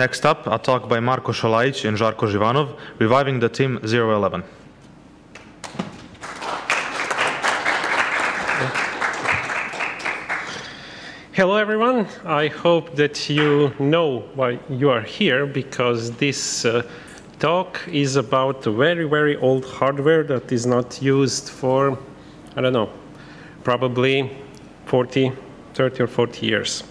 Next up, a talk by Marko Šolajić and Žarko Živanov, reviving the TIM 011. Hello, everyone. I hope that you know why you are here because this uh, talk is about very, very old hardware that is not used for, I don't know, probably 40, 30 or 40 years.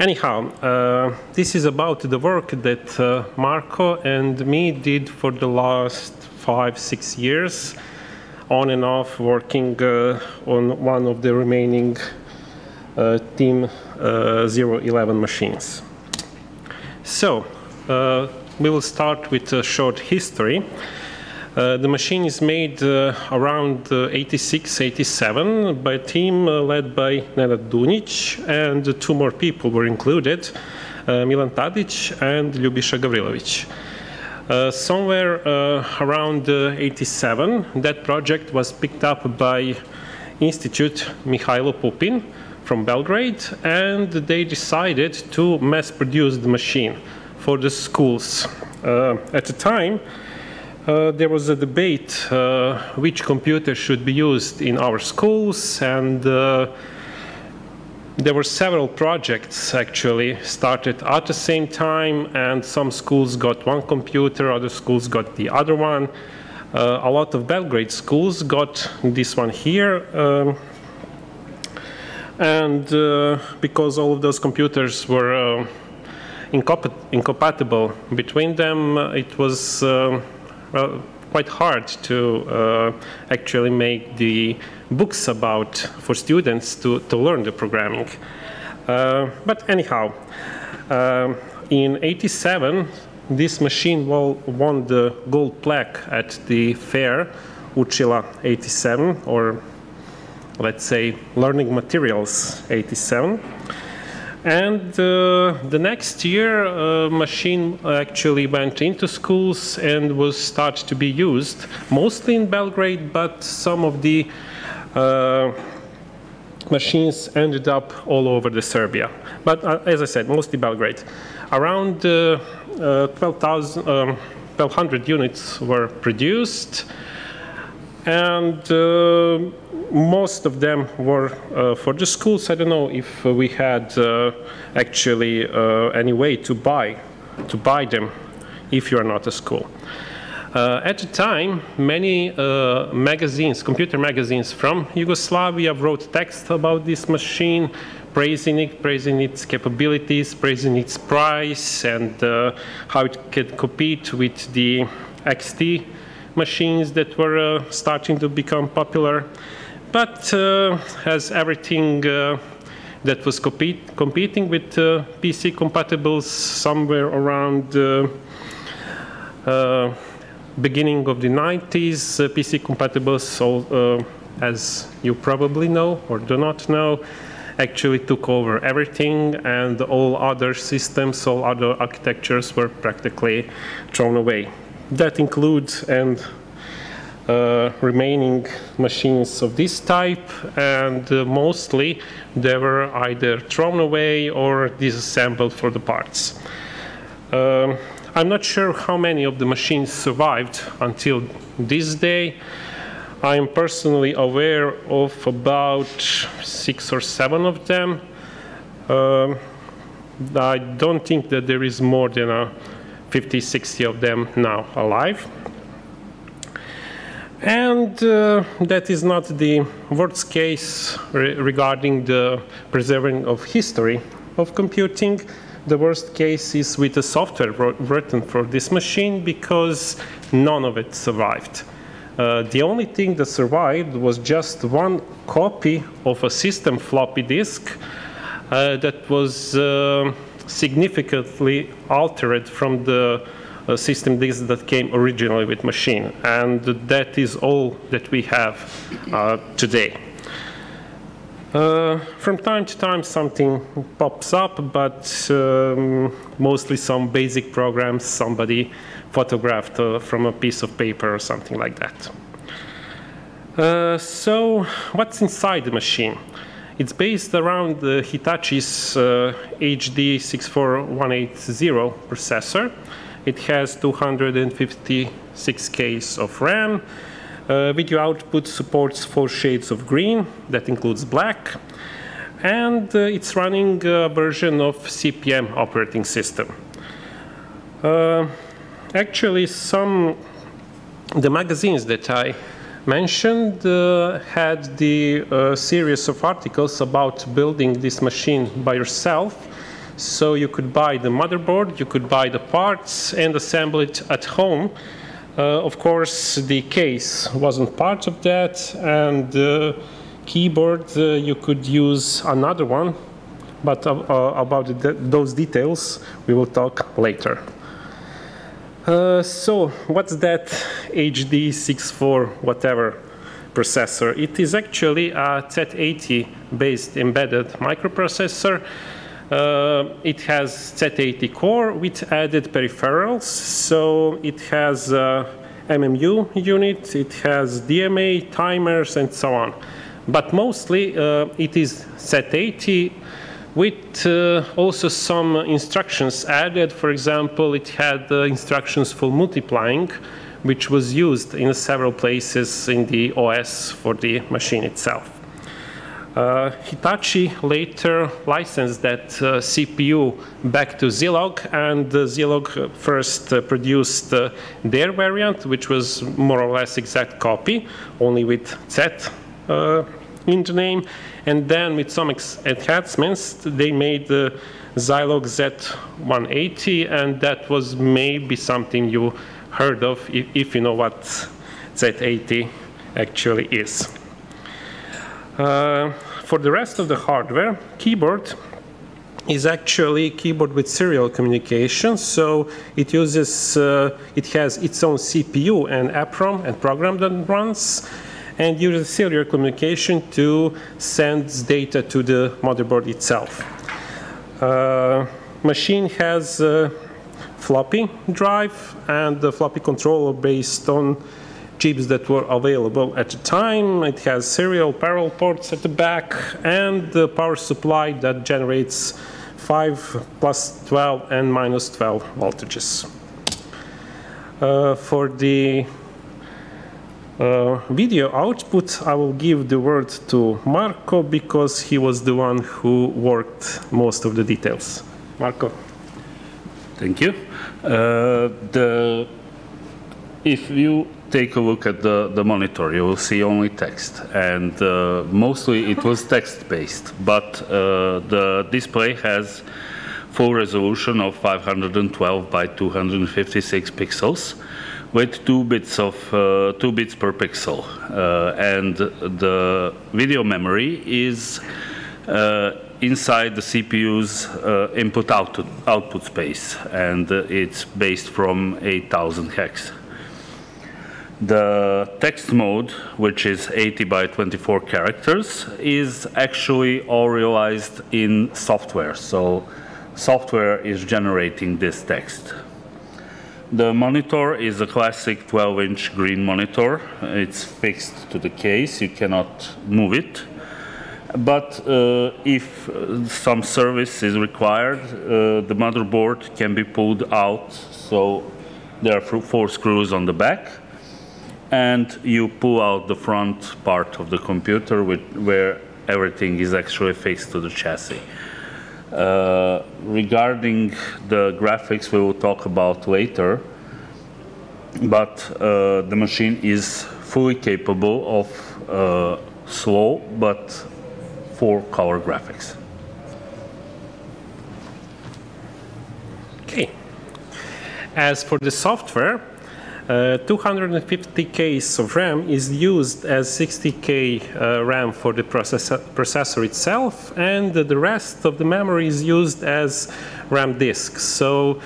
Anyhow, uh, this is about the work that uh, Marko and me did for the last five, six years, on and off working uh, on one of the remaining uh, TIM uh, 011 machines. So, uh, we will start with a short history. Uh, the machine is made uh, around uh, 86, 87 by a team led by Nenad Dunic, and two more people were included, Milan Tadic and Ljubisha Gavrilovic. Uh, somewhere uh, around uh, 87, that project was picked up by Institute Mihailo Pupin from Belgrade, and they decided to mass produce the machine for the schools. at the time, uh, there was a debate uh, which computer should be used in our schools and uh, there were several projects actually started at the same time and some schools got one computer other schools got the other one. Uh, a lot of belgrade schools got this one here um, and uh, because all of those computers were incompatible between them it was well, quite hard to uh, actually make the books about for students to, to learn the programming. Uh, but anyhow, uh, in 87, this machine won the gold plaque at the fair Uchila 87, or let's say Learning Materials 87. And uh, the next year, uh, machine actually went into schools and was started to be used, mostly in Belgrade, but some of the uh, machines ended up all over the Serbia. But uh, as I said, mostly Belgrade. Around uh, uh, 12,000, um, 1,200 units were produced, and most of them were uh, for the schools. I don't know if we had uh, actually uh, any way to buy to buy them if you are not a school. Uh, at the time, many uh, magazines, computer magazines from Yugoslavia wrote text about this machine, praising it, praising its capabilities, praising its price, and uh, how it could compete with the XT machines that were starting to become popular. But uh, as everything uh, that was compete competing with uh, PC compatibles somewhere around beginning of the 90s, PC compatibles, so, as you probably know or do not know, actually took over everything and all other systems, all other architectures were practically thrown away. That includes, and uh, remaining machines of this type, and uh, mostly they were either thrown away or disassembled for the parts. Um, I'm not sure how many of the machines survived until this day. I am personally aware of about six or seven of them. Um, I don't think that there is more than a 50, 60 of them now alive. And uh, that is not the worst case re regarding the preserving of history of computing. The worst case is with the software written for this machine because none of it survived. Uh, the only thing that survived was just one copy of a system floppy disk uh, that was uh, significantly altered from the system disk that came originally with machine. And that is all that we have uh, today. Uh, from time to time something pops up, but um, mostly some basic programs somebody photographed uh, from a piece of paper or something like that. Uh, so what's inside the machine? it's based around the Hitachi's uh, HD64180 processor. It has 256 Ks of RAM. Uh, video output supports four shades of green, that includes black. And uh, it's running a version of CP/M operating system. Uh, actually, some the magazines that I mentioned uh, had the uh, series of articles about building this machine by yourself. So you could buy the motherboard, you could buy the parts and assemble it at home. Uh, of course, the case wasn't part of that, and the keyboard uh, you could use another one, but uh, about those details we will talk later. Uh, so what's that HD64 whatever processor? It is actually a Z80 based embedded microprocessor. Uh, it has Z80 core with added peripherals. So it has a MMU unit, it has DMA, timers, and so on. But mostly uh, it is Z80 with uh, also some instructions added. For example, it had uh, instructions for multiplying, which was used in several places in the OS for the machine itself. Uh, Hitachi later licensed that uh, CPU back to Zilog, and uh, Zilog first uh, produced uh, their variant, which was more or less exact copy, only with Z uh, in the name. And then with some enhancements, they made the Zilog Z180, and that was maybe something you heard of if, if you know what Z80 actually is. Uh, for the rest of the hardware, keyboard is actually keyboard with serial communication. So it uses, uh, it has its own CPU and EPROM and program that runs and uses serial communication to send data to the motherboard itself. Uh, machine has floppy drive and the floppy controller based on chips that were available at the time. It has serial parallel ports at the back and the power supply that generates 5 plus 12 and minus 12 voltages. Uh, for the uh, video output, I will give the word to Marko because he was the one who worked most of the details. Marko. Thank you. Uh, the, if you take a look at the, the monitor, you will see only text. And uh, mostly it was text-based, but uh, the display has full resolution of 512 by 256 pixels with two bits of uh, two bits per pixel, uh, and the video memory is uh, inside the CPU's uh, input output output space, and it's based from 8,000 hex. The text mode, which is 80 by 24 characters, is actually all realized in software. So software is generating this text. The monitor is a classic 12-inch green monitor. It's fixed to the case, you cannot move it. But uh, if uh, some service is required, uh, the motherboard can be pulled out. So there are four screws on the back. And you pull out the front part of the computer with, where everything is actually fixed to the chassis. Uh, regarding the graphics we will talk about later, but uh, the machine is fully capable of uh, slow but four color graphics. Okay. As for the software, uh, 250K of RAM is used as 60K uh, RAM for the processor, processor itself, and the rest of the memory is used as RAM disk. So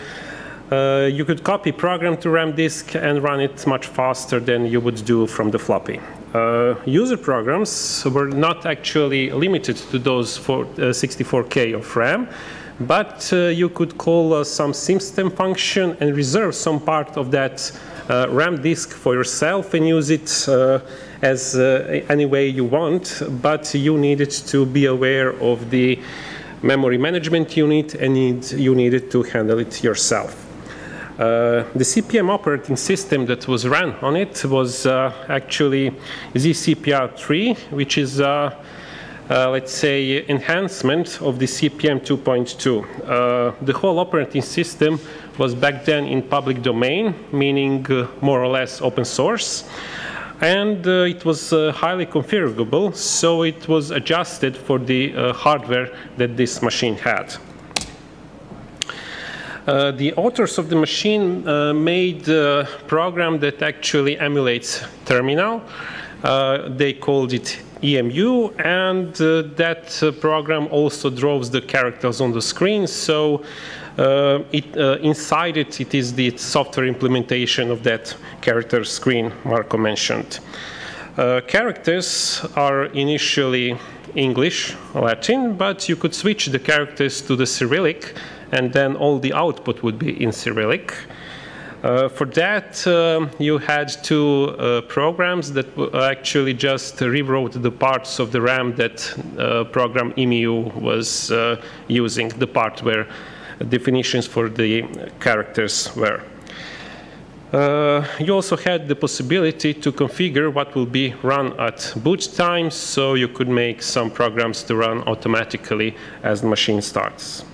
uh, you could copy program to RAM disk and run it much faster than you would do from the floppy. Uh, user programs were not actually limited to those for, 64K uh, of RAM, but uh, you could call uh, some system function and reserve some part of that uh, RAM disk for yourself and use it uh, as uh, any way you want, but you needed to be aware of the memory management unit and need, you needed to handle it yourself. Uh, the CP/M operating system that was run on it was uh, actually ZCPR3, which is uh, uh, let's say, enhancement of the CP/M 2.2. Uh, the whole operating system was back then in public domain, meaning uh, more or less open source. And uh, it was uh, highly configurable, so it was adjusted for the uh, hardware that this machine had. Uh, the authors of the machine uh, made a program that actually emulates terminal. They called it EMU, and that program also draws the characters on the screen. So it, inside it, it is the software implementation of that character screen Marko mentioned. characters are initially English, Latin, but you could switch the characters to the Cyrillic and then all the output would be in Cyrillic. Uh, for that, uh, you had two uh, programs that actually just rewrote the parts of the RAM that uh, program EMU was uh, using, the part where definitions for the characters were. Uh, you also had the possibility to configure what will be run at boot time, so you could make some programs to run automatically as the machine starts.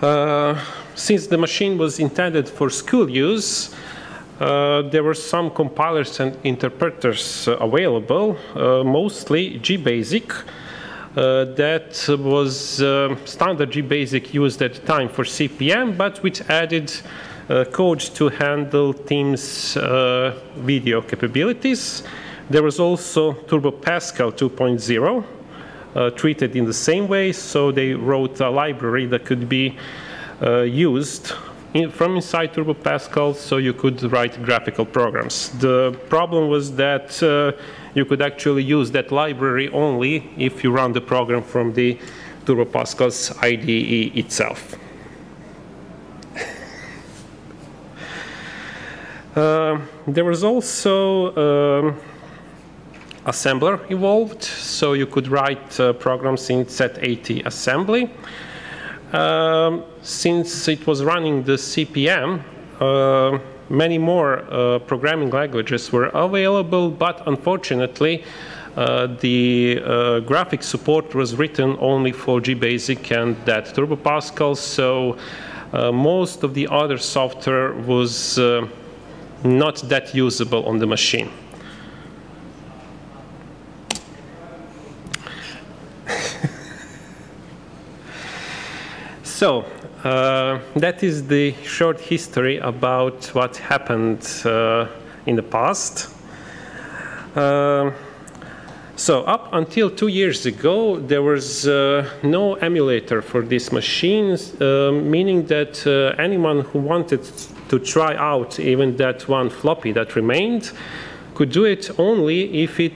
Uh, since the machine was intended for school use, uh, there were some compilers and interpreters uh, available, uh, mostly GBasic. Uh, that was uh, standard GBasic used at the time for CP/M, but which added code to handle TIM's video capabilities. There was also Turbo Pascal 2.0, uh, treated in the same way. So they wrote a library that could be uh, used in, from inside Turbo Pascal so you could write graphical programs. The problem was that uh, you could actually use that library only if you run the program from the Turbo Pascal's IDE itself. Uh, there was also um, assembler involved, so you could write uh, programs in Z80 assembly. Um, since it was running the CP/M, uh, many more uh, programming languages were available, but unfortunately, uh, the uh, graphic support was written only for GBasic and that Turbo Pascal, so uh, most of the other software was uh, not that usable on the machine. So, uh, that is the short history about what happened uh, in the past. Uh, so up until two years ago, there was uh, no emulator for these machines, uh, meaning that anyone who wanted to try out even that one floppy that remained could do it only if it,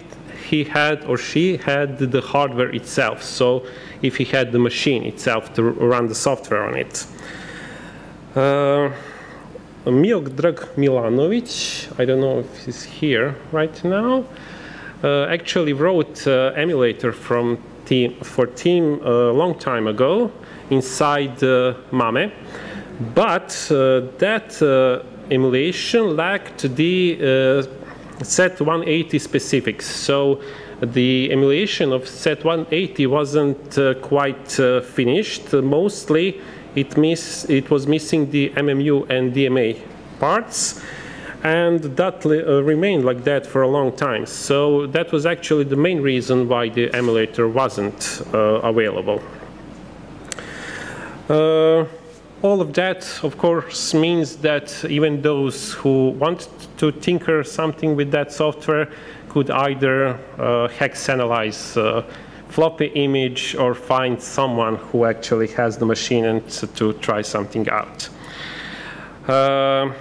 he had or she had the hardware itself. So if he had the machine itself to run the software on it. Uh, Miodrag Milanovic, I don't know if he's here right now, uh, actually wrote uh, emulator from TIM, for TIM a long time ago inside uh, MAME, but uh, that uh, emulation lacked the uh, Z180 specifics. So the emulation of Z180 wasn't uh, quite uh, finished. mostly, it, miss, it was missing the MMU and DMA parts, and that uh, remained like that for a long time. So that was actually the main reason why the emulator wasn't uh, available. Uh, all of that, of course, means that even those who want to tinker something with that software could either uh, hexanalyze uh, floppy image or find someone who actually has the machine and to, try something out. Uh,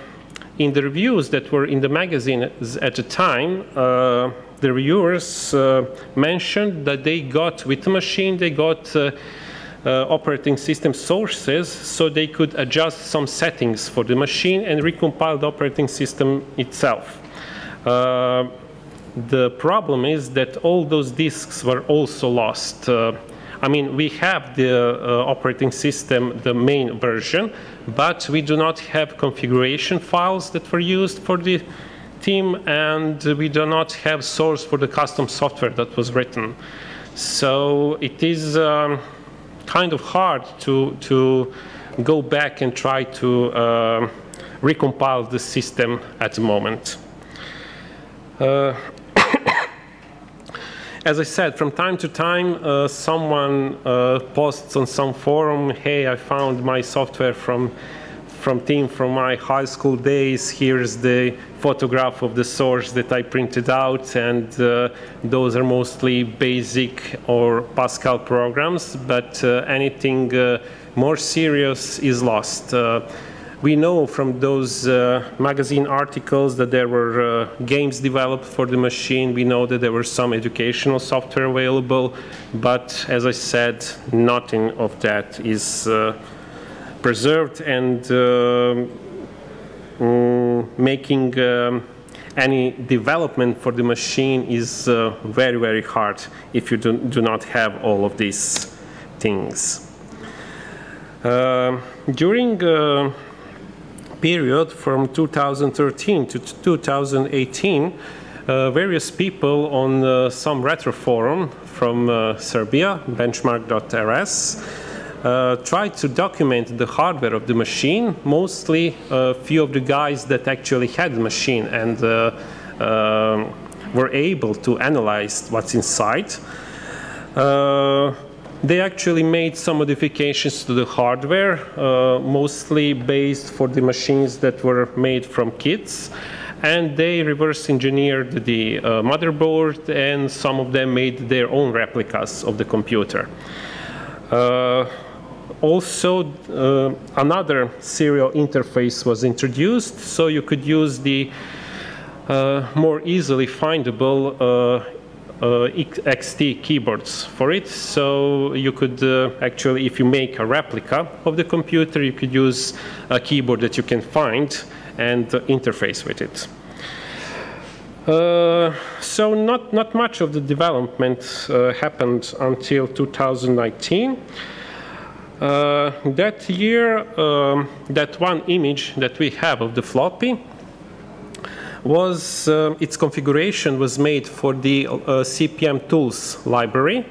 in the reviews that were in the magazine at the time, uh, the reviewers uh, mentioned that they got with the machine, they got uh, operating system sources so they could adjust some settings for the machine and recompile the operating system itself. The problem is that all those disks were also lost. Uh, I mean, we have the uh, operating system, the main version, but we do not have configuration files that were used for the TIM, and we do not have source for the custom software that was written. So it is um, kind of hard to, to go back and try to uh, recompile the system at the moment. Uh, as I said, from time to time, uh, someone uh, posts on some forum, hey, I found my software from from TIM from my high school days. Here's the photograph of the source that I printed out, and uh, those are mostly basic or Pascal programs, but uh, anything uh, more serious is lost. Uh, we know from those uh, magazine articles that there were uh, games developed for the machine. We know that there were some educational software available, but as I said, nothing of that is uh, preserved and um, making um, any development for the machine is uh, very, very hard if you do, do not have all of these things. Uh, during uh, period from 2013 to 2018, uh, various people on uh, some retro forum from uh, Serbia, benchmark.rs, uh, tried to document the hardware of the machine, mostly a few of the guys that actually had the machine and uh, uh, were able to analyze what's inside. They actually made some modifications to the hardware, uh, mostly based for the machines that were made from kits. And they reverse engineered the uh, motherboard, and some of them made their own replicas of the computer. Uh, also, uh, another serial interface was introduced, so you could use the uh, more easily findable uh, XT keyboards for it. So you could uh, actually, if you make a replica of the computer, you could use a keyboard that you can find and interface with it. Uh, so not, not much of the development uh, happened until 2019. Uh, that year, um, that one image that we have of the floppy was uh, its configuration was made for the uh, CPM tools library.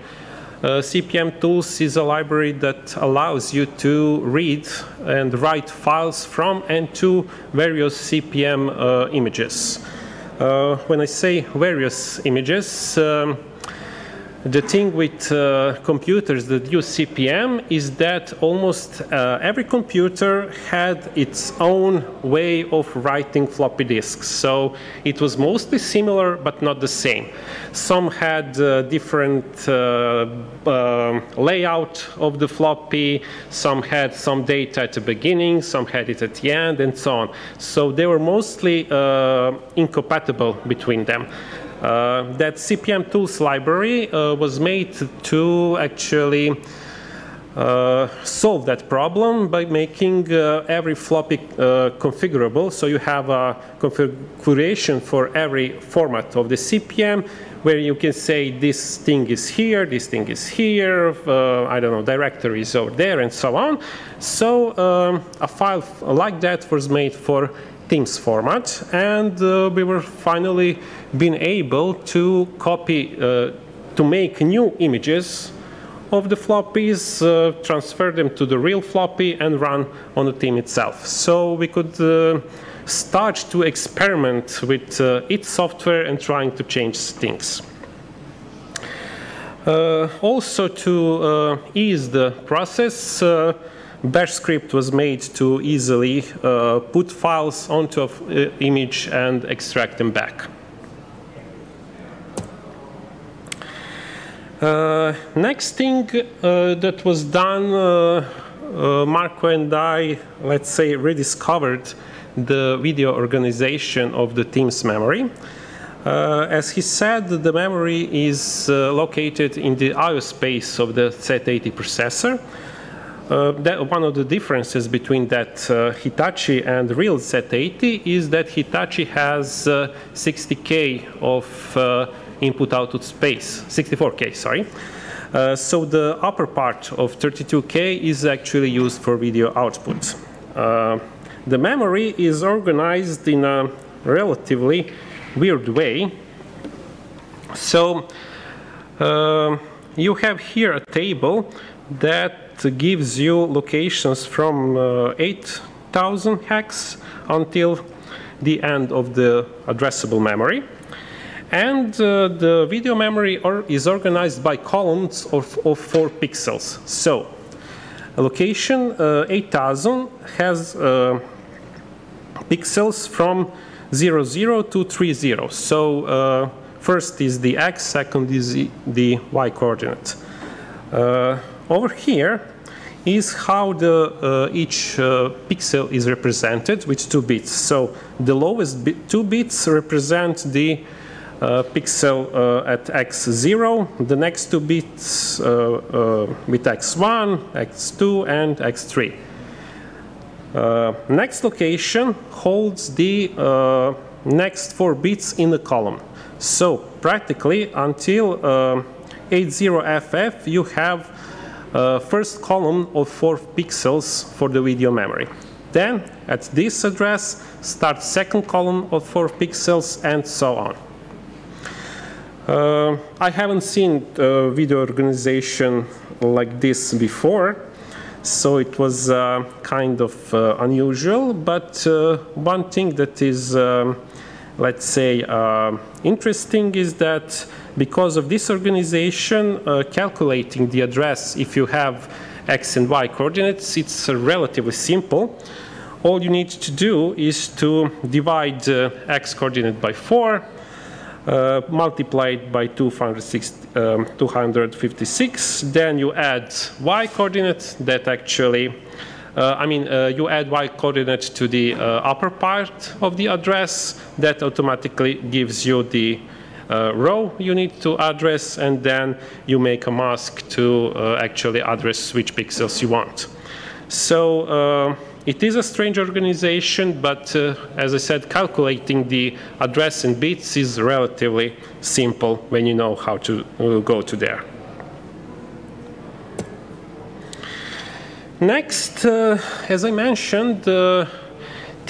Uh, CPM tools is a library that allows you to read and write files from and to various CPM images. When I say various images, um, the thing with uh, computers that use CPM is that almost uh, every computer had its own way of writing floppy disks. So it was mostly similar, but not the same. Some had uh, different uh, um, layout of the floppy. Some had some data at the beginning, some had it at the end, and so on. So they were mostly uh, incompatible between them. Uh, that CPM tools library uh, was made to actually uh, solve that problem by making uh, every floppy uh, configurable. So you have a configuration for every format of the CPM where you can say this thing is here, this thing is here, uh, I don't know, directories over there, and so on. So um, a file like that was made for TIM's format, and we were finally been able to copy, uh, to make new images of the floppies, uh, transfer them to the real floppy, and run on the TIM itself. So we could uh, start to experiment with uh, its software and trying to change things. Uh, also to uh, ease the process, bash script was made to easily put files onto an image and extract them back. Uh, next thing uh, that was done, uh, uh, Marko and I, let's say, rediscovered the video organization of the TIM's memory. Uh, as he said, the memory is located in the IO space of the Z80 processor. Uh, that one of the differences between that uh, Hitachi and real Z80 is that Hitachi has 60K of input-output space, 64K, sorry. Uh, so the upper part of 32K is actually used for video output. Uh, the memory is organized in a relatively weird way. So uh, you have here a table that gives you locations from uh, 8,000 hex until the end of the addressable memory. And uh, the video memory or is organized by columns of, of four pixels. So location uh, 8000 has uh, pixels from 00 to 30. So uh, first is the x, second is the, the y coordinate. Uh, over here is how the uh, each pixel is represented with two bits. So the lowest bit, two bits represent the uh, pixel uh, at x0, the next two bits uh, with x1, x2, and x3. next location holds the next four bits in the column. So practically until 80FF you have uh, first column of four pixels for the video memory. Then at this address start second column of four pixels and so on. Uh, I haven't seen a video organization like this before, so it was uh, kind of uh, unusual. But uh, one thing that is, um, let's say, uh, interesting is that because of this organization, uh, calculating the address if you have x and y coordinates, it's relatively simple. All you need to do is to divide x coordinate by 4, uh, multiplied by 256, um, 256. Then you add y coordinate that actually, uh, I mean, uh, you add y coordinate to the uh, upper part of the address. That automatically gives you the uh, row you need to address, and then you make a mask to uh, actually address which pixels you want. So it is a strange organization, but uh, as I said, calculating the address in bits is relatively simple when you know how to uh, go to there. Next, uh, as I mentioned,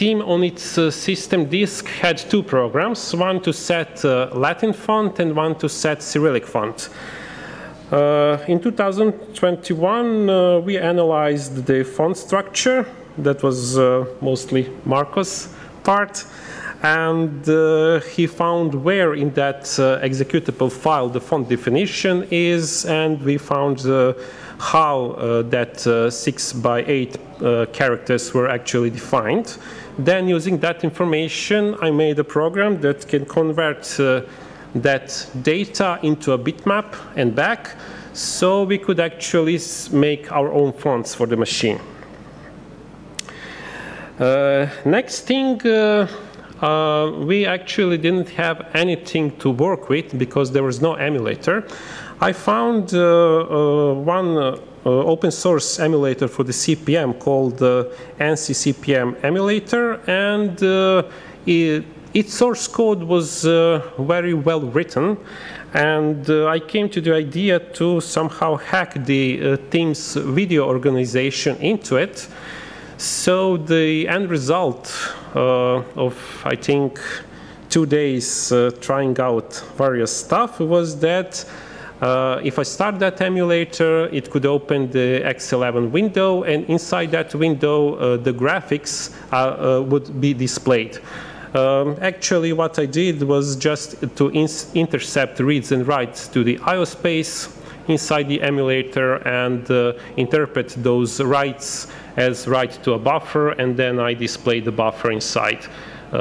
TIM on its uh, system disk had two programs, one to set uh, Latin font and one to set Cyrillic font. Uh, in 2021, we analyzed the font structure that was uh, mostly Marko's part. And uh, he found where in that uh, executable file the font definition is, and we found how that 6 by 8 characters were actually defined. Then using that information, I made a program that can convert uh, that data into a bitmap and back so we could actually make our own fonts for the machine. Uh, next thing, uh, uh, we actually didn't have anything to work with because there was no emulator. I found one open source emulator for the CP/M called ANSI CP/M emulator, and it, its source code was uh, very well written and uh, I came to the idea to somehow hack the uh, TIM's video organization into it. So the end result uh, of, I think, two days uh, trying out various stuff was that uh, if I start that emulator, it could open the X11 window, and inside that window, uh, the graphics uh, uh, would be displayed. Um, actually, what I did was just to intercept reads and writes to the IO space inside the emulator and interpret those writes as write to a buffer, and then I display the buffer inside uh,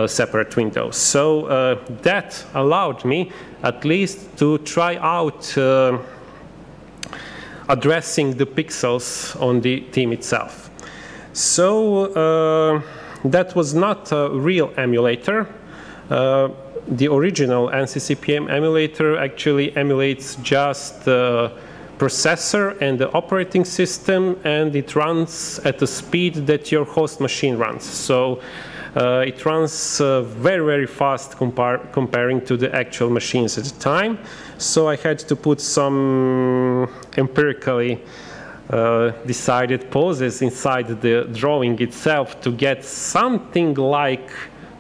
separate windows. So uh, that allowed me at least to try out uh, addressing the pixels on the TIM itself. So uh, that was not a real emulator. Uh, the original NCCPM emulator actually emulates just the processor and the operating system, and it runs at the speed that your host machine runs. So uh, it runs uh, very, very fast compar comparing to the actual machines at the time. So I had to put some empirically uh, decided poses inside the drawing itself to get something like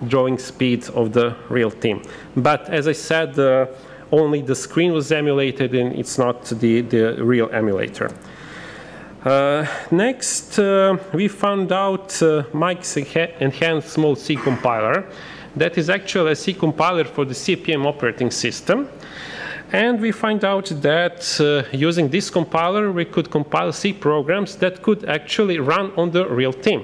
drawing speed of the real TIM. But as I said, uh, only the screen was emulated and it's not the, the real emulator. Uh, next, uh, we found out uh, Mike's enhanced small C compiler. That is actually a C compiler for the CP/M operating system. And we find out that uh, using this compiler, we could compile C programs that could actually run on the real TIM.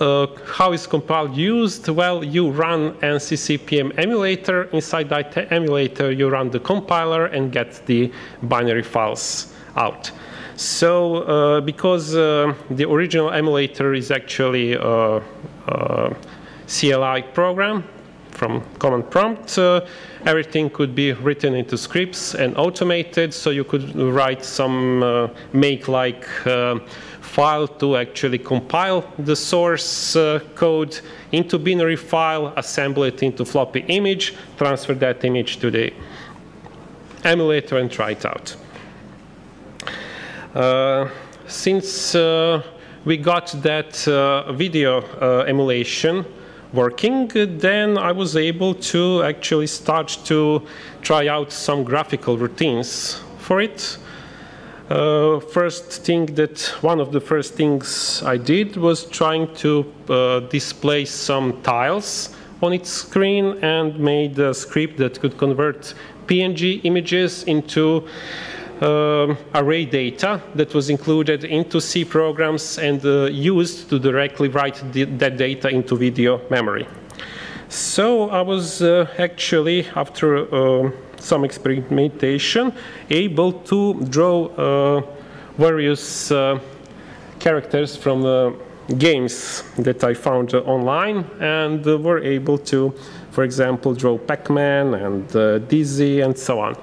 Uh, how is compile used? Well, you run NCCPM emulator. Inside that emulator, you run the compiler and get the binary files out. So uh, because uh, the original emulator is actually a, a CLI program from command prompt, uh, everything could be written into scripts and automated. So you could write some uh, make-like uh, file to actually compile the source uh, code into binary file, assemble it into floppy image, transfer that image to the emulator and try it out. Uh, since uh, we got that uh, video uh, emulation working, then I was able to actually start to try out some graphical routines for it. Uh, first thing that one of the first things I did was trying to uh, display some tiles on its screen and made a script that could convert PNG images into uh, array data that was included into C programs and uh, used to directly write that data into video memory. So I was uh, actually, after uh, some experimentation, able to draw uh, various uh, characters from the games that I found online and were able to, for example, draw Pac-Man and uh, Dizzy and so on.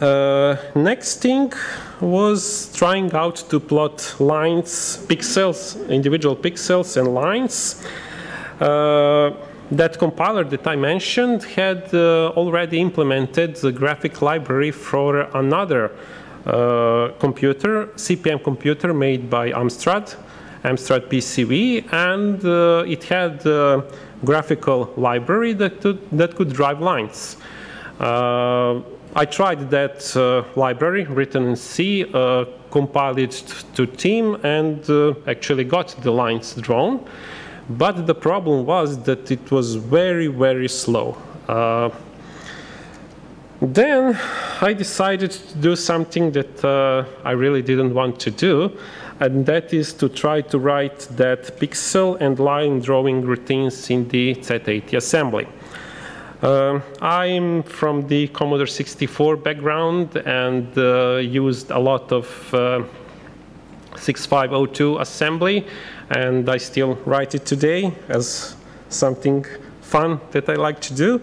Uh, next thing was trying out to plot lines, pixels, individual pixels and lines. Uh, that compiler that I mentioned had uh, already implemented the graphic library for another uh, computer, CP/M computer made by Amstrad, Amstrad PCV, and uh, it had a graphical library that could, that could drive lines. Uh, I tried that uh, library written in C, uh, compiled it to TIM, and actually got the lines drawn. But the problem was that it was very, very slow. Uh, then I decided to do something that uh, I really didn't want to do, and that is to try to write that pixel and line drawing routines in the Z80 assembly. Uh, I'm from the Commodore 64 background and uh, used a lot of uh, 6502 assembly and I still write it today as something fun that I like to do.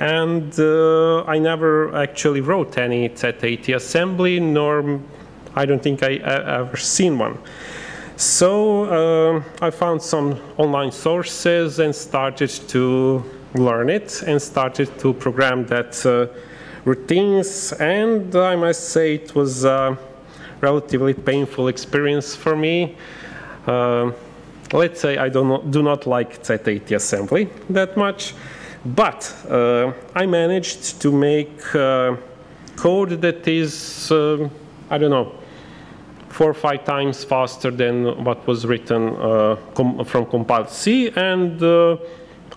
And uh, I never actually wrote any Z80 assembly, nor I don't think I ever seen one. So uh, I found some online sources and started to learn it and started to program that uh, routines. And I must say it was a relatively painful experience for me. Uh, let's say I do not, do not like Z80 assembly that much, but uh, I managed to make uh, code that is, uh, I don't know, four or five times faster than what was written uh, com from compiled C, and uh,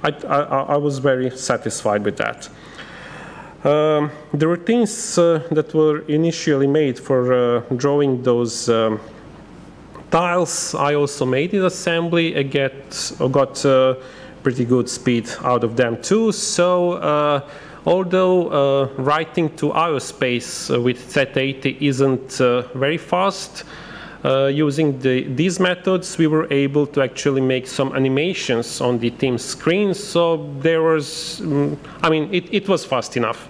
I, I, I, was very satisfied with that. Um, the routines uh, that were initially made for drawing those um, tiles I also made in assembly. I get, got uh, pretty good speed out of them too. So uh, although uh, writing to IOSpace with Z80 isn't uh, very fast, uh, using the, these methods, we were able to actually make some animations on the TIM screen. So there was, um, I mean, it, it was fast enough.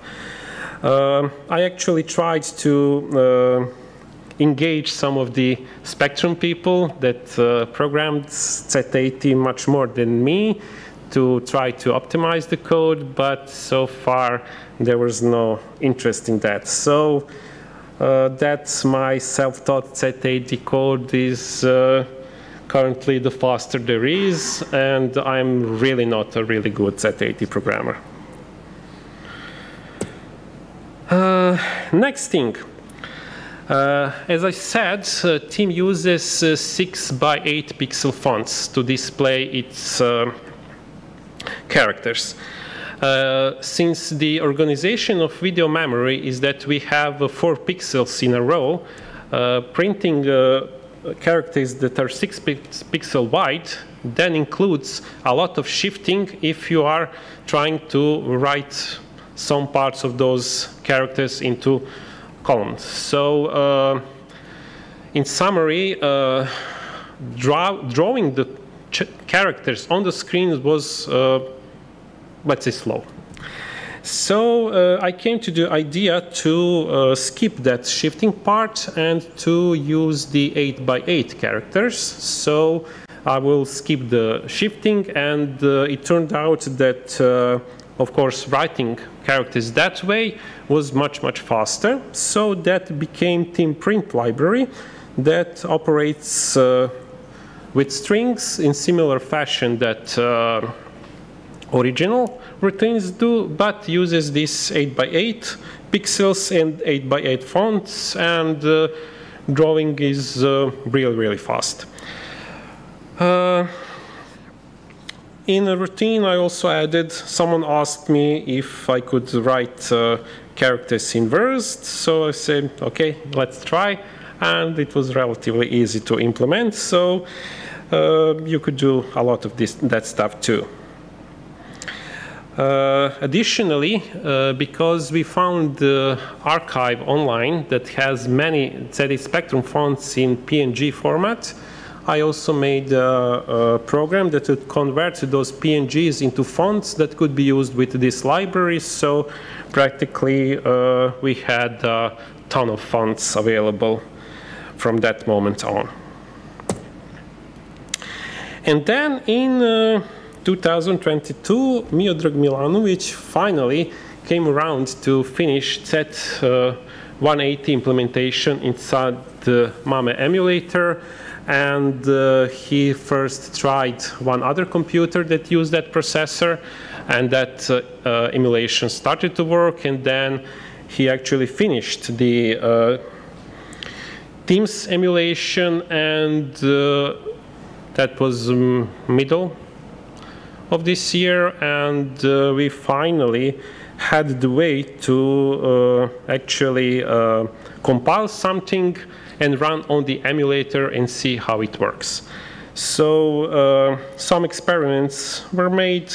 I actually tried to engage some of the Spectrum people that uh, programmed Z80 much more than me to try to optimize the code, but so far there was no interest in that. So uh, that's my self-taught Z80 code is uh, currently the faster there is, and I'm really not a really good Z80 programmer. Uh, next thing, uh, as I said, uh, TIM uses uh, 6 by 8 pixel fonts to display its uh, characters. Uh, since the organization of video memory is that we have uh, 4 pixels in a row, printing characters that are 6 pixel wide then includes a lot of shifting if you are trying to write some parts of those characters into columns. So uh, in summary, uh, draw, drawing the characters on the screen was, uh, let's say, slow. So uh, I came to the idea to uh, skip that shifting part and to use the 8 by 8 characters. So I will skip the shifting and it turned out that of course, writing characters that way was much, much faster. So that became Tim Print library that operates uh, with strings in similar fashion that uh, original routines do, but uses this 8x8 pixels and 8x8 fonts, and uh, drawing is uh, really, really fast. In a routine, I also added, someone asked me if I could write uh, characters in. So I said, okay, let's try. And it was relatively easy to implement. So uh, you could do a lot of this, that stuff too. Uh, additionally, uh, because we found the archive online that has many ZX Spectrum fonts in PNG format, I also made a, a, program that would convert those PNGs into fonts that could be used with this library. So practically uh, we had a ton of fonts available from that moment on. And then in uh, 2022, Miodrag Milanovic finally came around to finish that uh, 180 implementation inside the MAME emulator and uh, he first tried one other computer that used that processor and that uh, uh, emulation started to work and then he actually finished the uh, TIM's emulation and uh, that was um, middle of this year and uh, we finally had the way to actually compile something and run on the emulator and see how it works. So uh, some experiments were made.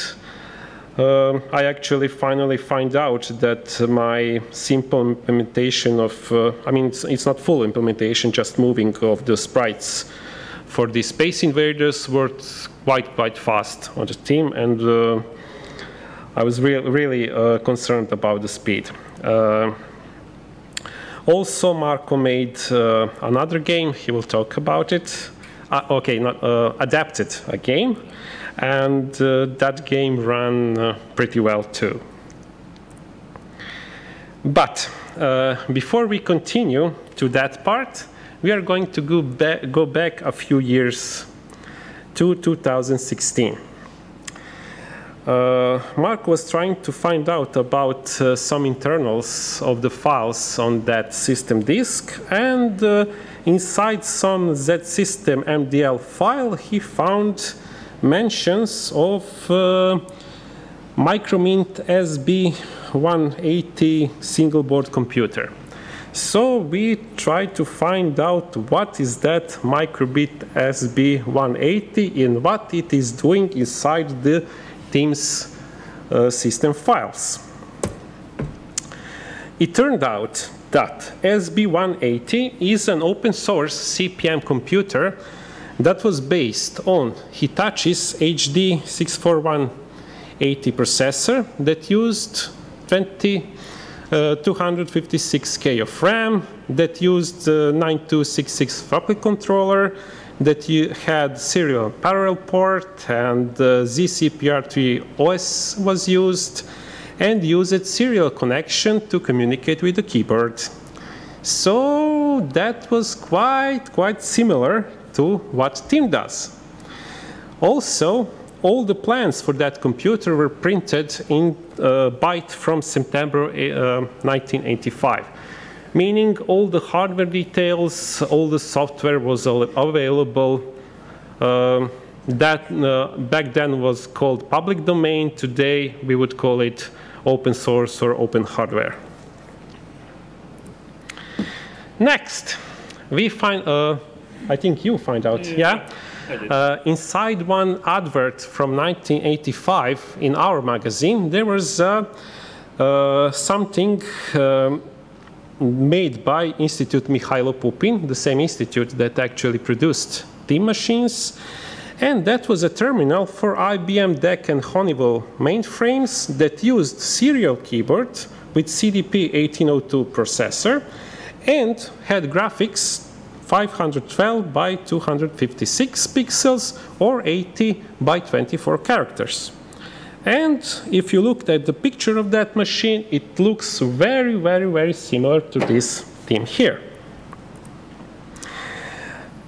Uh, I actually finally find out that my simple implementation of, uh, I mean, it's, it's, not full implementation, just moving of the sprites for the space invaders worked quite, quite fast on the TIM, and uh, I was re really uh, concerned about the speed. Also, Marko made uh, another game. He will talk about it. Uh, okay, not uh, adapted a game, and uh, that game ran uh, pretty well too. But uh, before we continue to that part, we are going to go, ba go back a few years to 2016 uh, Mark was trying to find out about uh, some internals of the files on that system disk and uh, inside some Z system MDL file he found mentions of uh, Micromint SB180 single board computer. So we tried to find out what is that Micromint SB180 and what it is doing inside the TIM's uh, system files. It turned out that SB180 is an open source CP/M computer that was based on Hitachi's HD64180 processor that used 20 uh, 256K of RAM that used uh, 9266 floppy controller that you had serial parallel port and uh, ZCPR3 OS was used and used serial connection to communicate with the keyboard. So that was quite, quite similar to what TIM does. Also, all the plans for that computer were printed in uh, Byte from September uh, 1985 meaning all the hardware details, all the software was available. Uh, that uh, back then was called public domain. Today we would call it open source or open hardware. Next, we find, uh, I think you find out, yeah? yeah? Uh, inside one advert from 1985 in our magazine, there was uh, uh something um, made by Institute Mihajlo Pupin, the same institute that actually produced TIM machines. And that was a terminal for IBM DEC and Honeywell mainframes that used serial keyboard with CDP 1802 processor and had graphics 512 by 256 pixels or 80 by 24 characters. And if you looked at the picture of that machine, it looks very, very, very similar to this TIM here.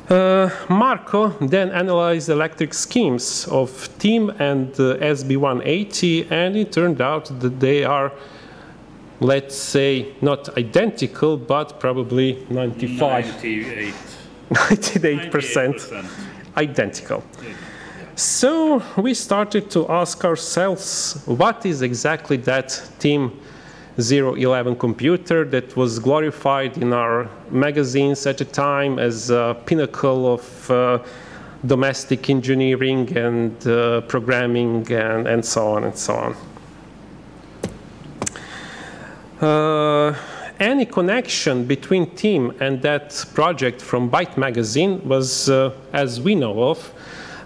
Uh, Marko then analyzed electric schemes of TIM and uh, SB180, and it turned out that they are, let's say, not identical, but probably 95. 98. 98% identical. Yeah. So we started to ask ourselves, what is exactly that TIM 011 computer that was glorified in our magazines at the time as a pinnacle of uh, domestic engineering and uh, programming and, and, so on and so on. Uh, any connection between TIM and that project from Byte magazine was, uh, as we know of,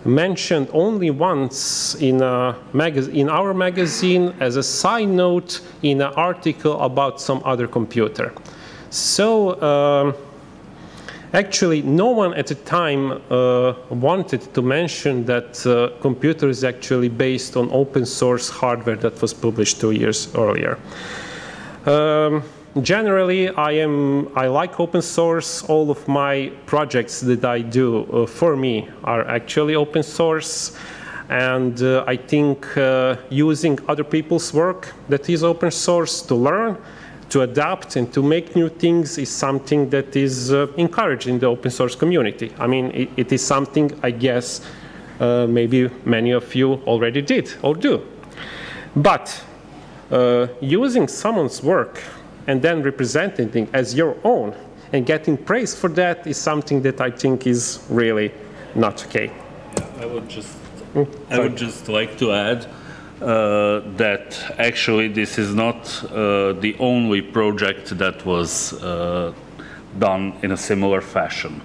mentioned only once in, in our magazine as a side note in an article about some other computer. So um, actually no one at the time uh, wanted to mention that uh, computer is actually based on open source hardware that was published two years earlier. Um, generally, I am I like open source. All of my projects that I do uh, for me are actually open source. And uh, I think uh, using other people's work that is open source to learn, to adapt, and to make new things is something that is uh, encouraged in the open source community. I mean, it, it is something I guess uh, maybe many of you already did or do. But using someone's work and then representing it as your own and getting praise for that is something that I think is really not okay. Yeah, I would just, mm, I would just like to add uh, that actually this is not uh, the only project that was uh, done in a similar fashion.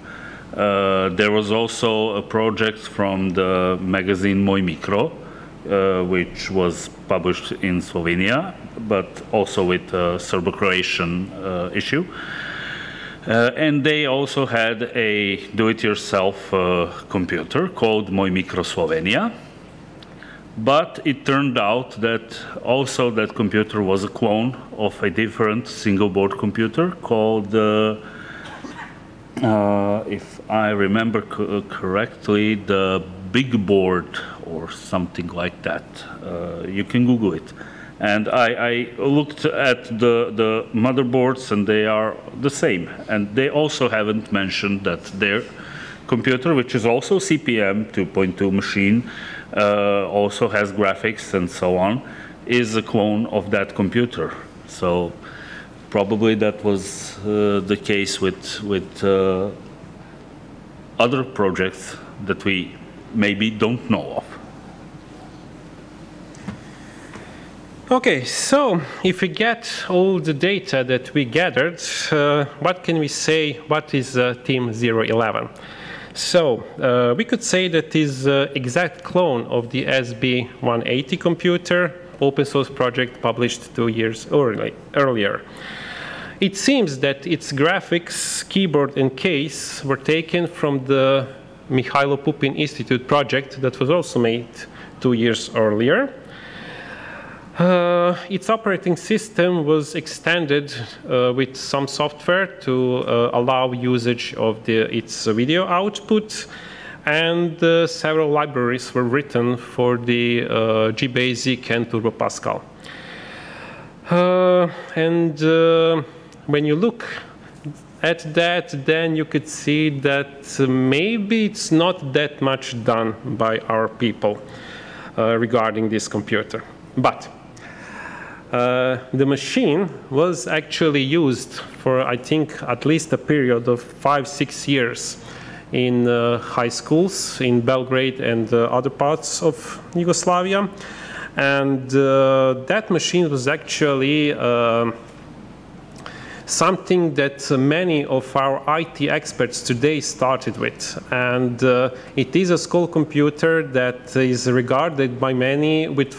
Uh, there was also a project from the magazine Moj Mikro, uh, which was published in Slovenia, but also with a Serbo-Croatian uh, issue. Uh, and they also had a do-it-yourself uh, computer called Moj Mikro Slovenia. But it turned out that also that computer was a clone of a different single board computer called, uh, uh, if I remember co correctly, the Big Board or something like that. Uh, you can Google it. And I, I, looked at the, the motherboards and they are the same. And they also haven't mentioned that their computer, which is also CP/M 2.2 machine, uh, also has graphics and so on, is a clone of that computer. So probably that was uh, the case with, with uh, other projects that we maybe don't know of. Okay, so if we get all the data that we gathered, uh, what can we say, what is uh, TIM 011? So uh, we could say that is uh, exact clone of the SB180 computer, open source project published two years early, earlier. It seems that its graphics, keyboard, and case were taken from the Mihajlo Pupin Institute project that was also made two years earlier. Uh, its operating system was extended uh, with some software to uh, allow usage of the, its video output, and uh, several libraries were written for the uh, GBasic and Turbo Pascal. Uh, and when you look at that, then you could see that maybe it's not that much done by our people regarding this computer. But uh, the machine was actually used for, I think, at least a period of five, six years in uh, high schools in Belgrade and uh, other parts of Yugoslavia. And uh, that machine was actually uh, something that many of our IT experts today started with. And uh, it is a school computer that is regarded by many with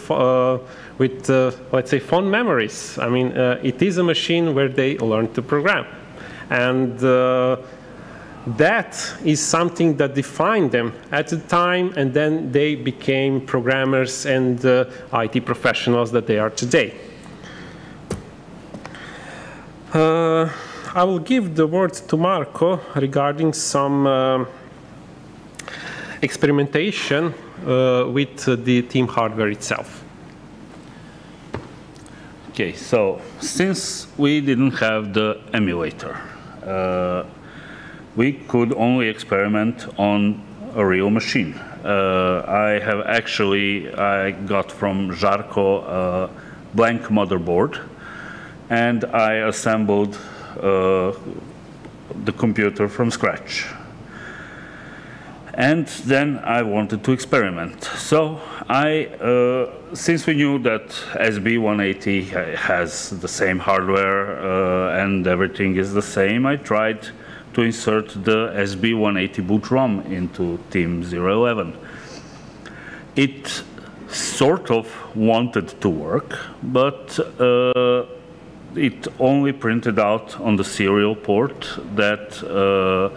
with, uh, let's say, fond memories. I mean, uh, it is a machine where they learn to program. And uh, that is something that defined them at the time, and then they became programmers and uh, IT professionals that they are today. Uh, I will give the word to Marko regarding some uh, experimentation with the TIM hardware itself. Okay, so since we didn't have the emulator, uh, we could only experiment on a real machine. Uh, I have actually, I got from Žarko a blank motherboard and I assembled uh, the computer from scratch. And then I wanted to experiment. So I, uh, since we knew that SB180 has the same hardware uh, and everything is the same, I tried to insert the SB180 boot ROM into TIM 011. It sort of wanted to work, but uh, it only printed out on the serial port that uh,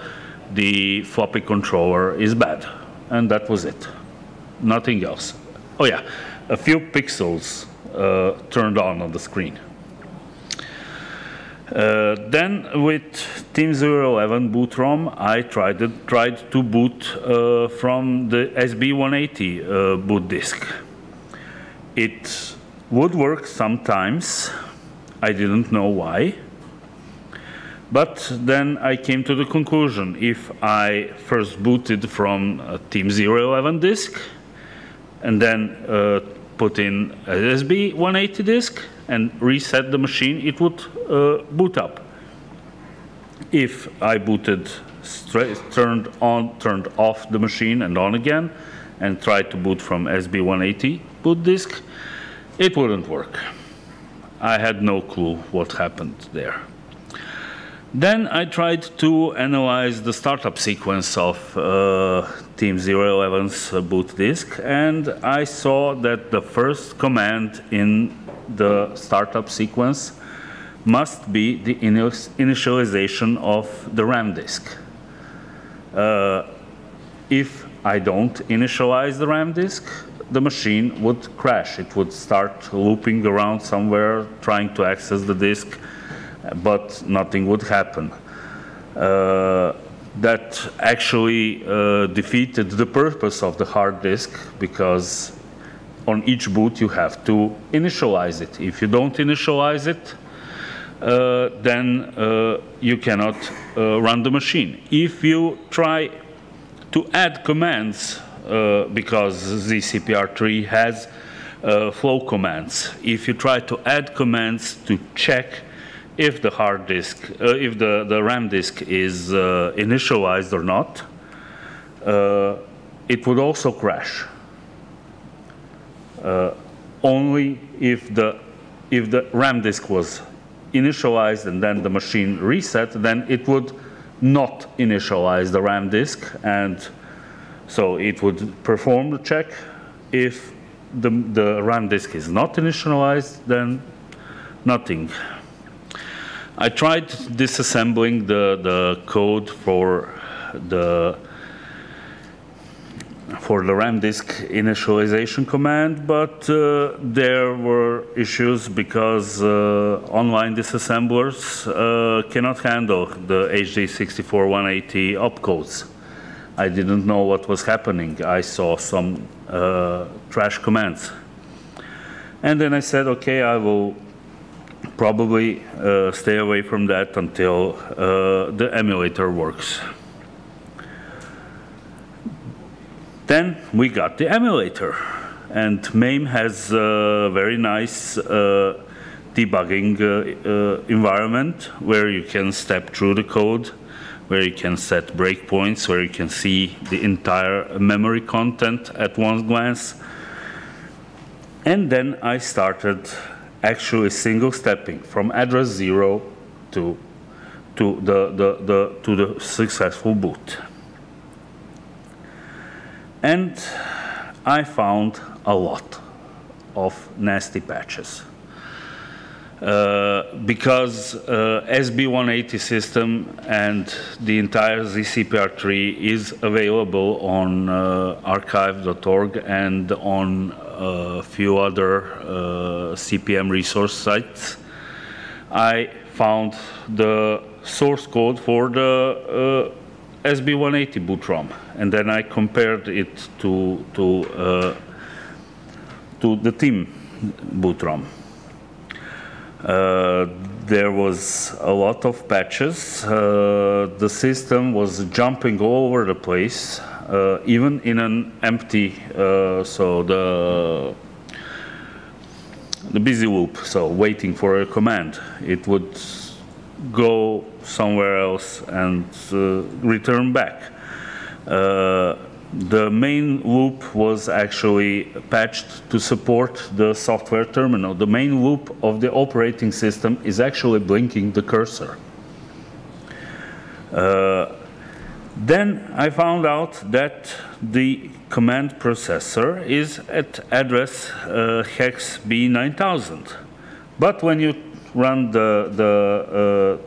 the floppy controller is bad. And that was it nothing else. Oh yeah, a few pixels uh, turned on on the screen. Uh, then with TIM 011 boot ROM, I tried, it, tried to boot uh, from the SB180 uh, boot disk. It would work sometimes. I didn't know why. But then I came to the conclusion, if I first booted from TIM 011 disk, and then uh, put in a USB 180 disk and reset the machine, it would uh, boot up. If I booted straight, turned on, turned off the machine and on again, and tried to boot from SB180 boot disk, it wouldn't work. I had no clue what happened there. Then I tried to analyze the startup sequence of uh, TIM 011's uh, boot disk, and I saw that the first command in the startup sequence must be the initialization of the RAM disk. Uh, if I don't initialize the RAM disk, the machine would crash. It would start looping around somewhere, trying to access the disk, but nothing would happen. Uh, that actually uh, defeated the purpose of the hard disk because on each boot you have to initialize it. If you don't initialize it, uh, then uh, you cannot uh, run the machine. If you try to add commands, because the CPR3 has flow commands, if you try to add commands to check if the hard disk, uh, if the, the RAM disk is uh, initialized or not, uh, it would also crash. Uh, only if the, if the RAM disk was initialized and then the machine reset, then it would not initialize the RAM disk and so it would perform the check. If the, the RAM disk is not initialized, then nothing. I tried disassembling the, the code for the for the RAM disk initialization command, but uh, there were issues because uh, online disassemblers uh, cannot handle the HD64180 opcodes. I didn't know what was happening. I saw some uh, trash commands. And then I said, okay, I will probably uh, stay away from that until uh, the emulator works. Then we got the emulator. And MAME has a very nice uh, debugging uh, uh, environment where you can step through the code, where you can set breakpoints, where you can see the entire memory content at one glance. And then I started actually single stepping from address zero to, to, the, the, the, to the successful boot. And I found a lot of nasty patches. Uh, because uh, SB180 system and the entire ZCPR3 is available on uh, archive.org and on a few other CPM resource sites. I found the source code for the uh, SB180 boot ROM, and then I compared it to to uh, to the TIM boot ROM. Uh, there was a lot of patches. Uh, the system was jumping all over the place, uh, even in an empty, so the the busy loop, so waiting for a command. It would go somewhere else and uh, return back. Uh, the main loop was actually patched to support the software terminal. The main loop of the operating system is actually blinking the cursor. Uh, then I found out that the command processor is at address uh, hex B9000. But when you run the, the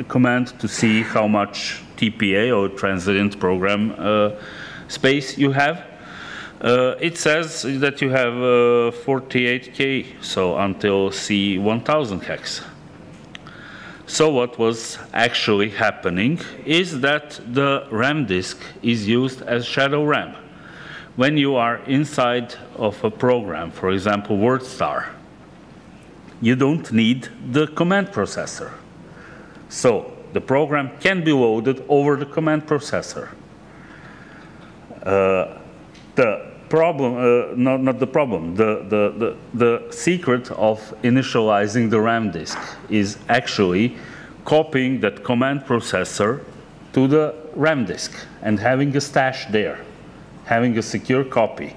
uh, command to see how much TPA or transient program uh, space you have. Uh, it says that you have 48K, so until C1000 hex. So what was actually happening is that the RAM disk is used as shadow RAM. When you are inside of a program, for example, WordStar, you don't need the command processor. So the program can be loaded over the command processor. Uh, the problem, uh, not, not the problem, the, the, the, the secret of initializing the RAM disk is actually copying that command processor to the RAM disk and having a stash there, having a secure copy.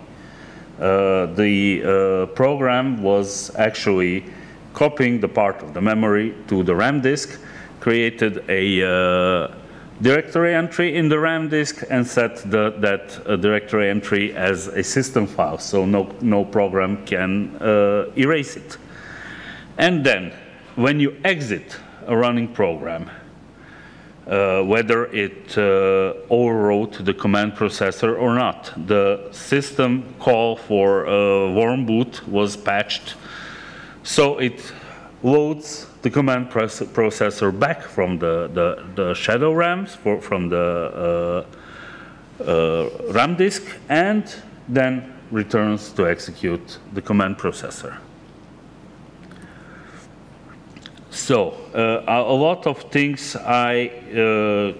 Uh, the uh, program was actually copying the part of the memory to the RAM disk, created a uh, directory entry in the RAM disk and set the, that uh, directory entry as a system file, so no, no program can uh, erase it. And then, when you exit a running program, uh, whether it uh, overwrote the command processor or not. The system call for a warm boot was patched, so it loads the command processor back from the, the, the shadow RAMs, for, from the uh, uh, RAM disk, and then returns to execute the command processor. So, uh, a lot of things I uh,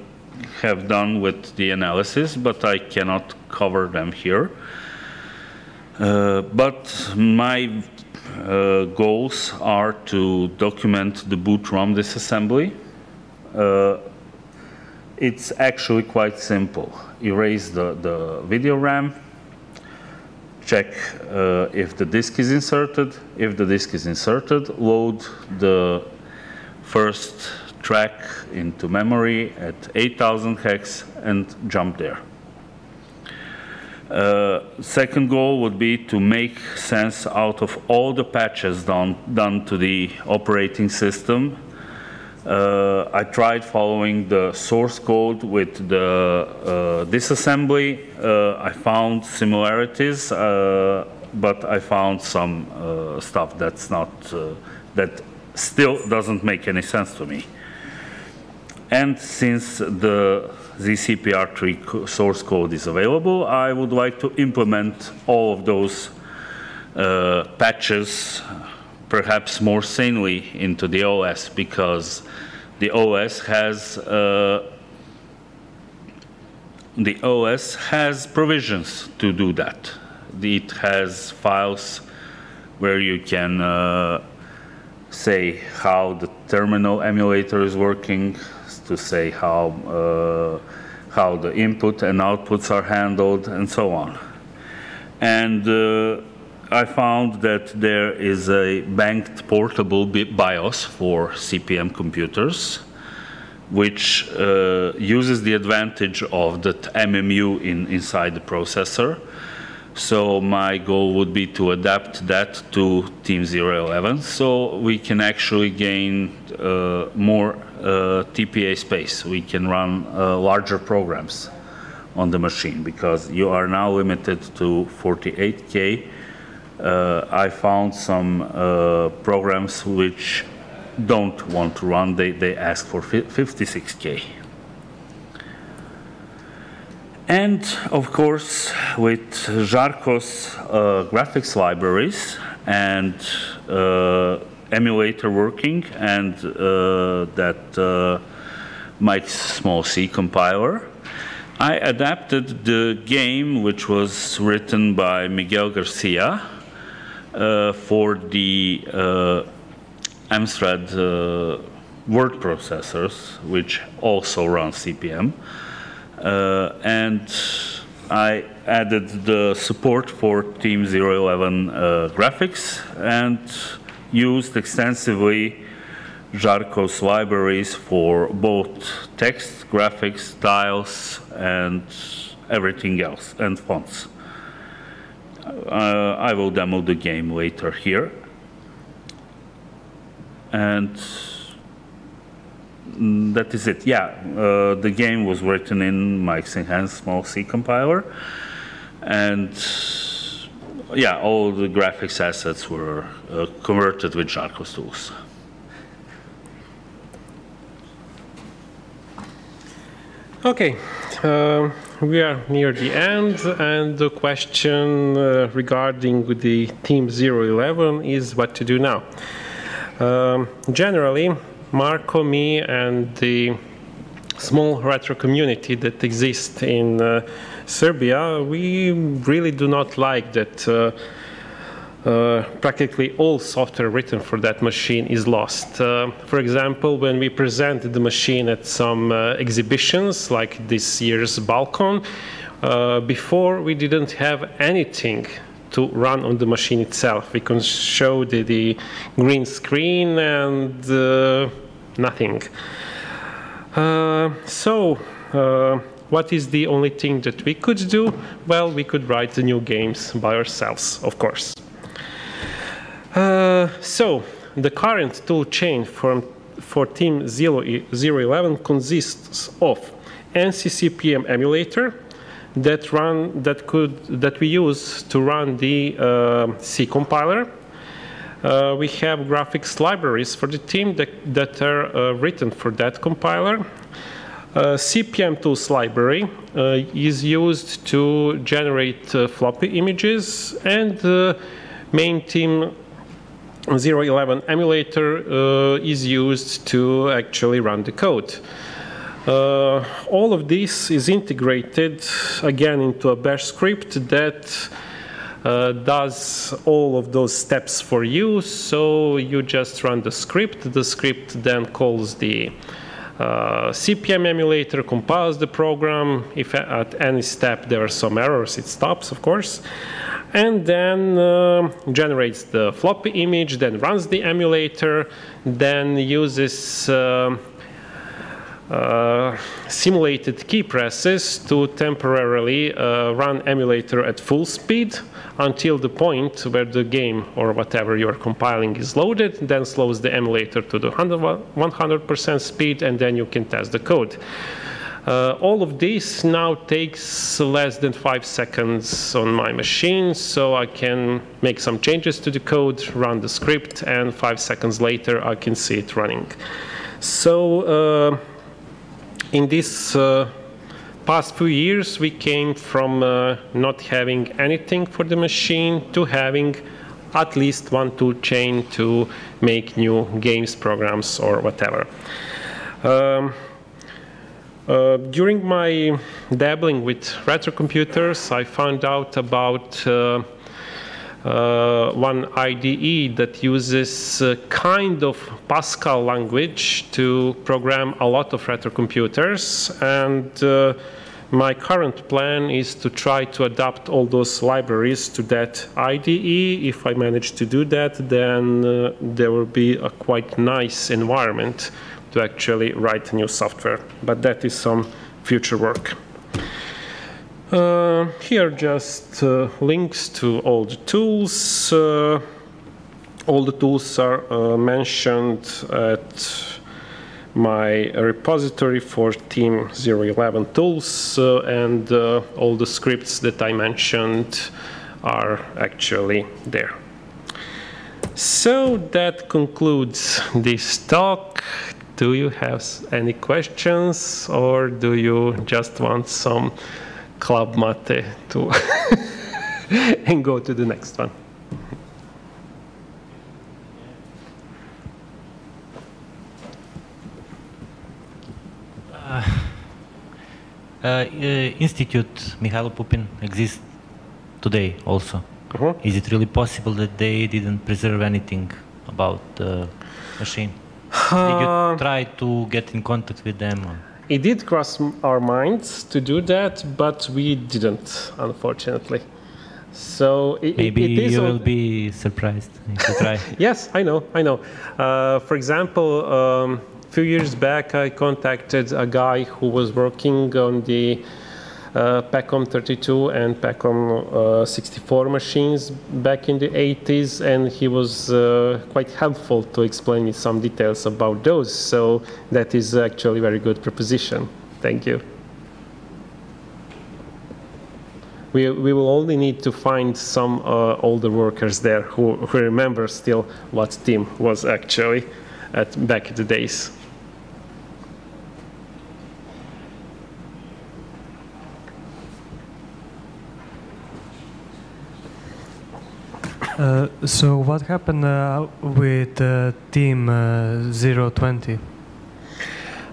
have done with the analysis, but I cannot cover them here. Uh, but my uh, goals are to document the boot ROM disassembly. Uh, it's actually quite simple. Erase the, the video RAM, check uh, if the disk is inserted. If the disk is inserted, load the first track into memory at 8000 hex and jump there. Uh, second goal would be to make sense out of all the patches done, done to the operating system. Uh, I tried following the source code with the uh, disassembly. Uh, I found similarities, uh, but I found some stuff that's not, that still doesn't make any sense to me. And since the ZCPR3 source code is available, I would like to implement all of those uh, patches perhaps more sanely into the OS because the OS has uh, the OS has provisions to do that. It has files where you can uh, say how the terminal emulator is working, to say how, uh, how the input and outputs are handled and so on. And uh, I found that there is a banked portable BIOS for CP/M computers, which uh, uses the advantage of the MMU in, inside the processor. So my goal would be to adapt that to TIM 011 so we can actually gain uh, more uh, TPA space. We can run uh, larger programs on the machine because you are now limited to 48K. Uh, I found some programs which don't want to run, they, they ask for 56K. And of course, with Žarko's uh, graphics libraries and uh, emulator working and uh, that uh, Mike's small C compiler. I adapted the game, which was written by Miguel Garcia, uh, for the uh, Amstrad word processors, which also run CP/M. Uh, and I added the support for TIM 011 graphics and used extensively Žarko's libraries for both text, graphics, tiles, and everything else, and fonts. Uh, I will demo the game later here. And that is it. Yeah, uh, the game was written in Mike's Enhanced Small C compiler. And yeah, all the graphics assets were uh, converted with Žarko's tools. Okay, uh, we are near the end, and the question uh, regarding the TIM 011 is what to do now. Um, generally, Marko, me, and the small retro community that exists in uh, Serbia, we really do not like that uh, uh, practically all software written for that machine is lost. Uh, for example, when we presented the machine at some uh, exhibitions like this year's BalCCon, uh, before we didn't have anything to run on the machine itself. We can show the, the green screen and nothing. so what is the only thing that we could do? Well, we could write the new games by ourselves, of course. Uh, so, the current tool chain for, for TIM 011 consists of NCCP/M emulator that run that could that we use to run the uh, C compiler. Uh, we have graphics libraries for the TIM that, that are uh, written for that compiler. Uh, CP/M tools library uh, is used to generate uh, floppy images and the main TIM 011 emulator uh, is used to actually run the code. Uh, all of this is integrated again into a bash script that uh, does all of those steps for you. So you just run the script. The script then calls the uh, CP/M emulator compiles the program. If at any step there are some errors, it stops, of course. And then uh, generates the floppy image, then runs the emulator, then uses uh, uh, simulated key presses to temporarily uh, run emulator at full speed until the point where the game or whatever you're compiling is loaded, then slows the emulator to the 100% speed, and then you can test the code. Uh, all of this now takes less than five seconds on my machine, so I can make some changes to the code, run the script, and five seconds later I can see it running. So uh, in this uh, past few years, we came from uh, not having anything for the machine to having at least one tool chain to make new games programs or whatever. Um, uh, during my dabbling with retro computers, I found out about uh, uh, one IDE that uses kind of Pascal language to program a lot of retro computers. And uh, my current plan is to try to adapt all those libraries to that IDE. If I manage to do that, then uh, there will be a quite nice environment to actually write new software. But that is some future work. Uh, here just uh, links to all the tools. Uh, all the tools are uh, mentioned at my repository for TIM 011 tools, uh, and uh, all the scripts that I mentioned are actually there. So that concludes this talk. Do you have any questions or do you just want some club mate to and go to the next one? Uh, uh, Institute Mikhail Pupin exists today also. Uh -huh. Is it really possible that they didn't preserve anything about the machine? Did you uh, try to get in contact with them? It did cross our minds to do that, but we didn't, unfortunately. So it, maybe it you will be surprised try. yes, I know, I know. Uh, for example, um, a few years back, I contacted a guy who was working on the Pecom 32 and Pecom uh, 64 machines back in the 80s, and he was uh, quite helpful to explain me some details about those. So that is actually a very good proposition. Thank you. We, we will only need to find some uh, older workers there who, who remember still what TIM was actually at back in the days. Uh, so what happened uh, with uh, TIM uh, 020?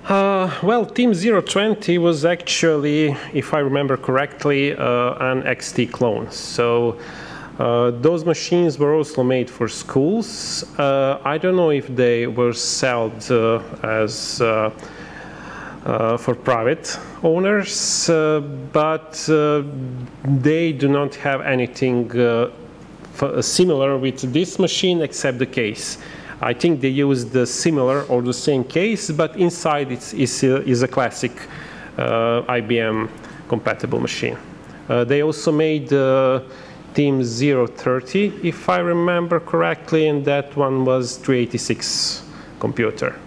Uh, well, TIM 020 was actually, if I remember correctly, uh, an XT clone. So those machines were also made for schools. I don't know if they were sold as uh, for private owners, uh, but uh, they do not have anything similar with this machine except the case. I think they use the similar or the same case, but inside it's, a, is a classic uh, IBM compatible machine. Uh, they also made uh, TIM 030, if I remember correctly, and that one was 386 computer.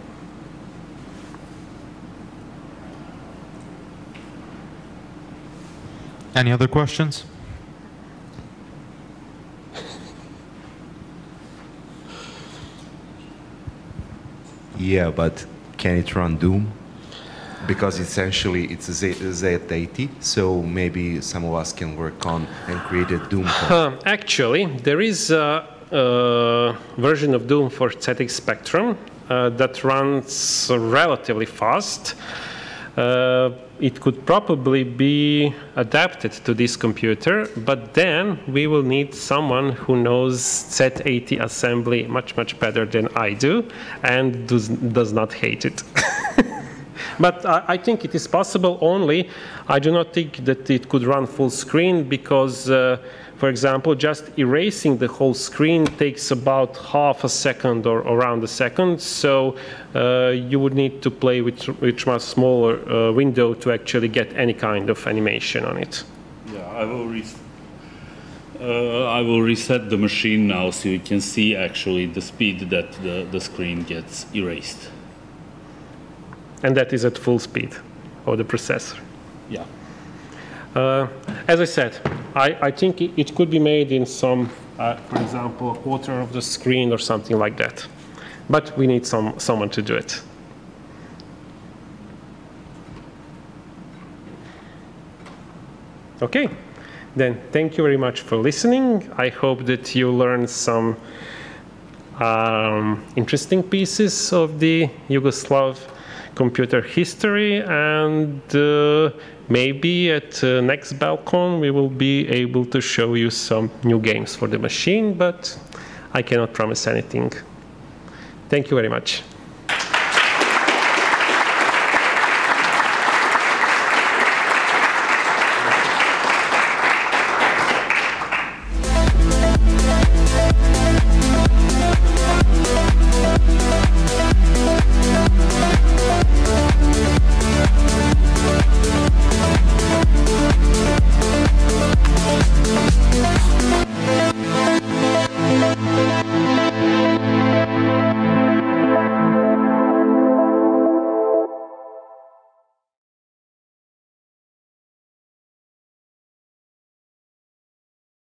Any other questions? Yeah, but can it run Doom? Because essentially it's a Z80, so maybe some of us can work on and create a Doom. Uh, actually, there is a, a, version of Doom for ZX Spectrum uh, that runs relatively fast. Uh, it could probably be adapted to this computer, but then we will need someone who knows Z80 assembly much, much better than I do and does, does not hate it. But I, I, think it is possible only. I do not think that it could run full screen because, uh, for example, just erasing the whole screen takes about half a second or around a second. So uh, you would need to play with, with much smaller uh, window to actually get any kind of animation on it. Yeah, I will uh, I will reset the machine now so you can see actually the speed that the, the screen gets erased. And that is at full speed of the processor. Yeah. Uh, as I said, I, I think it, it, could be made in some, uh, for example, a quarter of the screen or something like that. But we need some, someone to do it. Okay. Then thank you very much for listening. I hope that you learned some um, interesting pieces of the Yugoslav computer history and uh, maybe at uh, next BalCCon we will be able to show you some new games for the machine, but I cannot promise anything. Thank you very much.